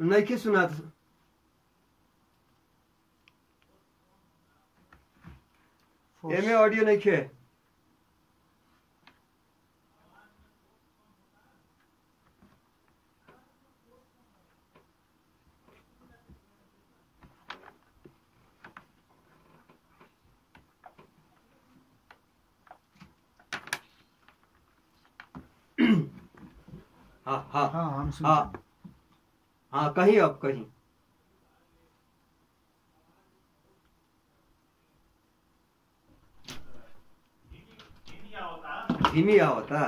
Nike sunat. એમે ઓડિયો નાખીએ હા હા હા હા हाँ कहीं अब कहीं। धीमी आ होता